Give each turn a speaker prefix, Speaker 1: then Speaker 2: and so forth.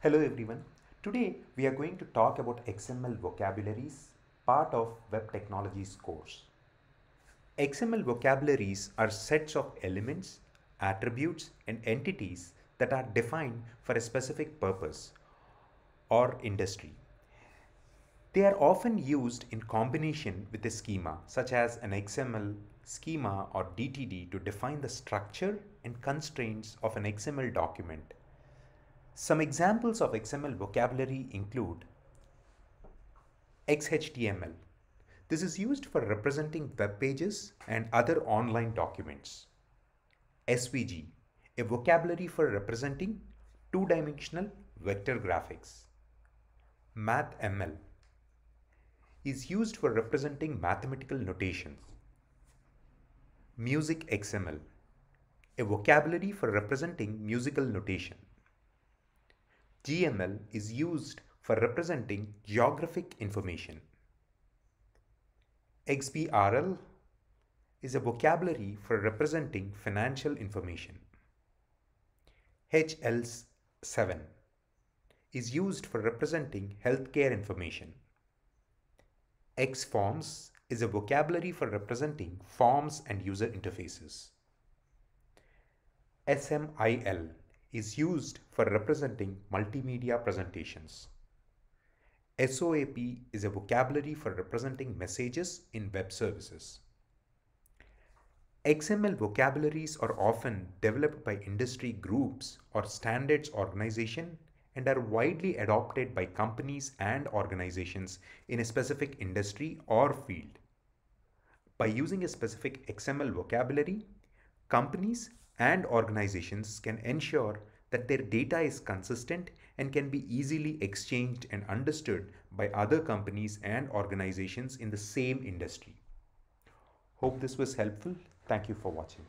Speaker 1: Hello everyone. Today we are going to talk about XML vocabularies, part of Web Technologies course. XML vocabularies are sets of elements, attributes and entities that are defined for a specific purpose or industry. They are often used in combination with a schema such as an XML schema or DTD to define the structure and constraints of an XML document. Some examples of XML vocabulary include XHTML. This is used for representing web pages and other online documents. SVG, a vocabulary for representing two-dimensional vector graphics. MathML is used for representing mathematical notations. Music XML, a vocabulary for representing musical notation. GML is used for representing geographic information. XBRL is a vocabulary for representing financial information. HL7 is used for representing healthcare information. XForms is a vocabulary for representing forms and user interfaces. SMIL is used for representing multimedia presentations. SOAP is a vocabulary for representing messages in web services. XML vocabularies are often developed by industry groups or standards organization and are widely adopted by companies and organizations in a specific industry or field. By using a specific XML vocabulary, companies and organizations can ensure that their data is consistent and can be easily exchanged and understood by other companies and organizations in the same industry. Hope this was helpful. Thank you for watching.